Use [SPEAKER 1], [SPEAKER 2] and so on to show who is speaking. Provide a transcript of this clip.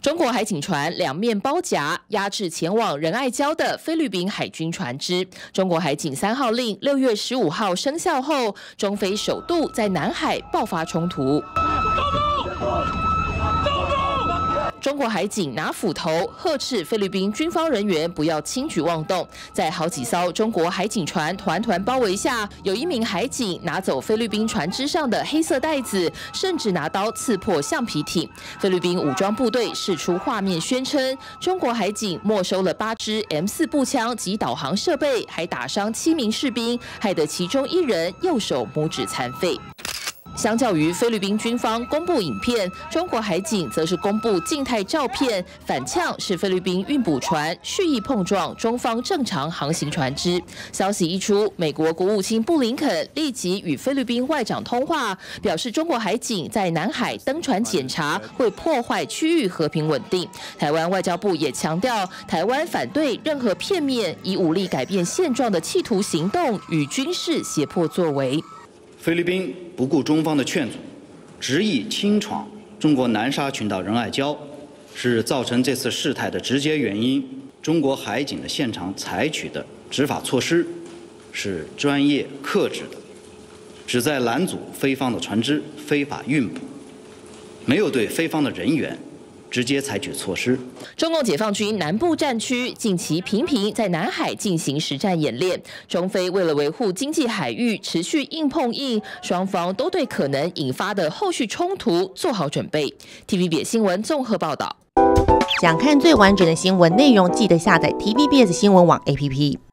[SPEAKER 1] 中国海警船两面包夹，压制前往仁爱礁的菲律宾海军船只。中国海警三号令六月十五号生效后，中菲首度在南海爆发冲突。中国海警拿斧头呵斥菲律宾军方人员不要轻举妄动，在好几艘中国海警船团团包围下，有一名海警拿走菲律宾船只上的黑色袋子，甚至拿刀刺破橡皮艇。菲律宾武装部队释出画面，宣称中国海警没收了八支 M 四步枪及导航设备，还打伤七名士兵，害得其中一人右手拇指残废。相较于菲律宾军方公布影片，中国海警则是公布静态照片，反呛是菲律宾运补船蓄意碰撞中方正常航行船只。消息一出，美国国务卿布林肯立即与菲律宾外长通话，表示中国海警在南海登船检查会破坏区域和平稳定。台湾外交部也强调，台湾反对任何片面以武力改变现状的企图行动与军事胁迫作为。
[SPEAKER 2] 菲律宾不顾中方的劝阻，执意侵闯中国南沙群岛仁爱礁，是造成这次事态的直接原因。中国海警的现场采取的执法措施是专业克制的，旨在拦阻菲方的船只非法运补，没有对菲方的人员。直接采取措施。
[SPEAKER 1] 中共解放军南部战区近期频频在南海进行实战演练，中非为了维护经济海域，持续硬碰硬，双方都对可能引发的后续冲突做好准备。TVB 新闻综合报道。
[SPEAKER 3] 想看最完整的新闻内容，记得下载 TVBS 新闻网 APP。